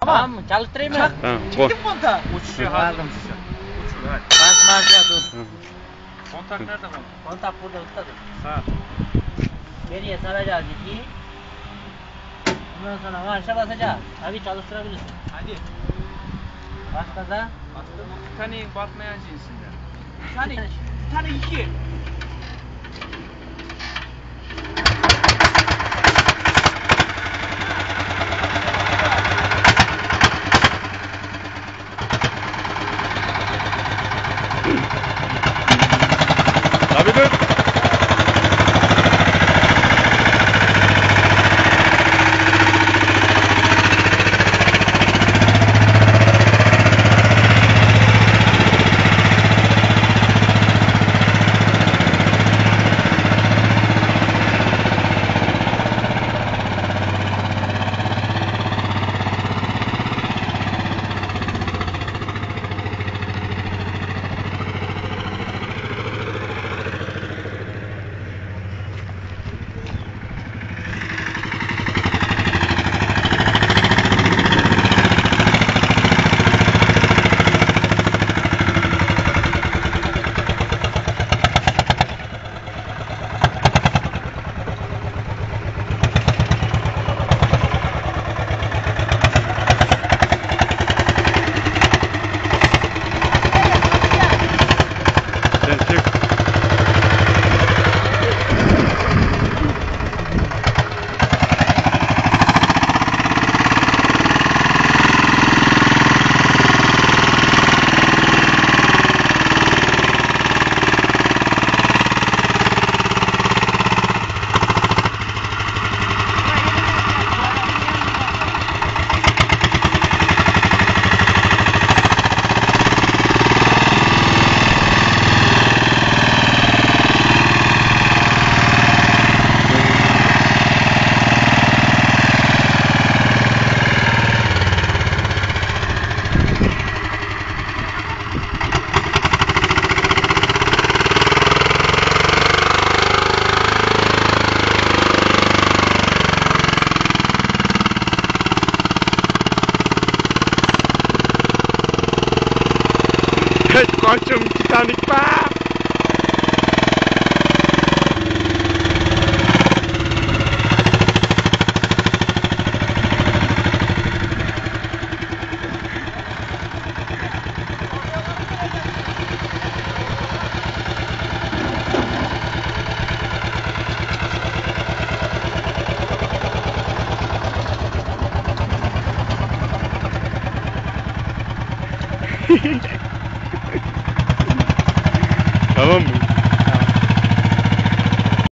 Tamam mı? Çalıştırayım mı? Tamam. Çıktın mı konta? Uçuşu hazır uçuşu. Uçur hadi. Bas marşa dur. Kontak nerede kontak? Kontak burada ustadır. Sağ. Geriye saracağız ikiyi. Ondan sonra marşa basacağız. Abi çalıştırabilirsin. Hadi. Başka da? Başka bu Titanic'in batmayan cinsinden. Titanic. Titanic 2. Good. Kaç koçum Titanic be. Tamam mı?